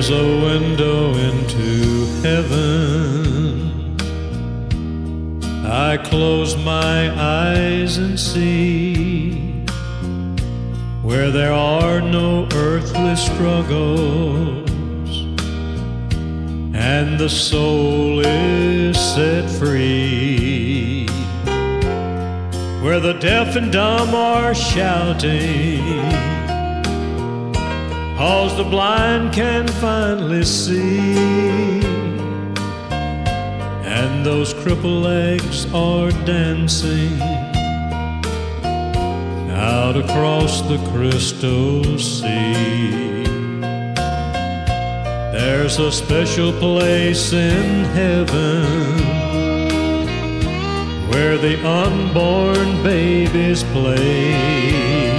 There's a window into heaven. I close my eyes and see where there are no earthly struggles, and the soul is set free. Where the deaf and dumb are shouting Cause the blind can finally see. And those crippled legs are dancing out across the crystal sea. There's a special place in heaven where the unborn babies play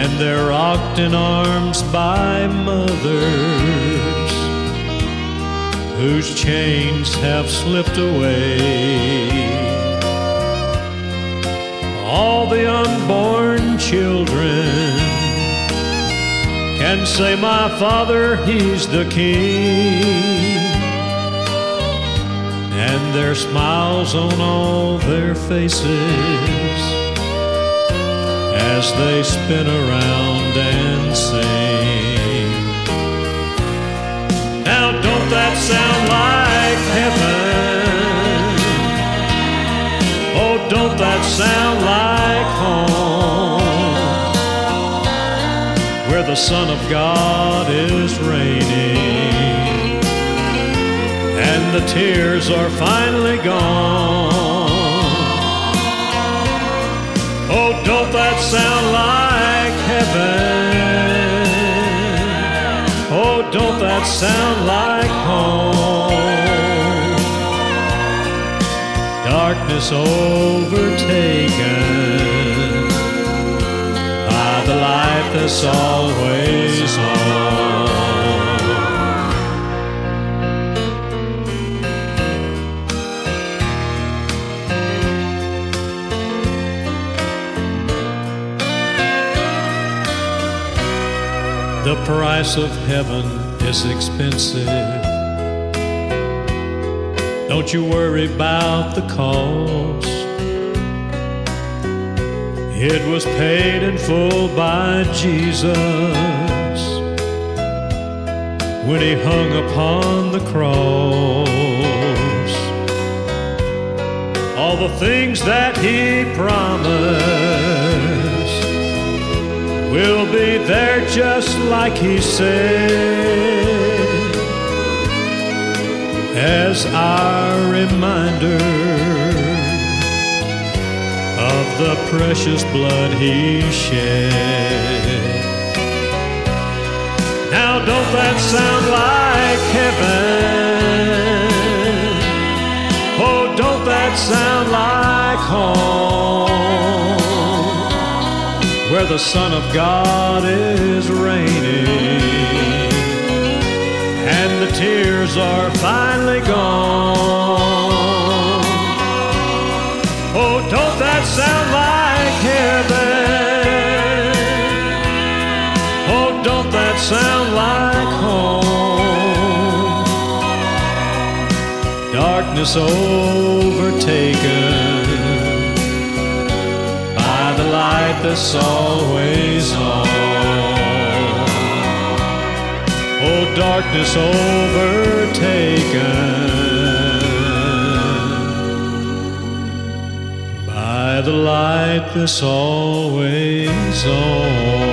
and they're rocked in arms by mothers whose chains have slipped away. All the unborn children can say, My father, he's the king. And their smiles on all their faces as they spin around and sing. Now, don't that sound like heaven? Oh, don't that sound like home? Where the Son of God is reigning and the tears are finally gone. Sound like home? Darkness overtaken by the light that's always on. The price of heaven is expensive. Don't you worry about the cost. It was paid in full by Jesus when he hung upon the cross. All the things that he promised will be there just like he said as our reminder of the precious blood he shed. Now, don't that sound like heaven? Oh, don't that sound like home? where the Son of God is reigning, and the tears are finally gone. Oh, don't that sound like heaven? Oh, don't that sound like home? Darkness overtaken by the light that's always on. Darkness overtaken by the light that's always on.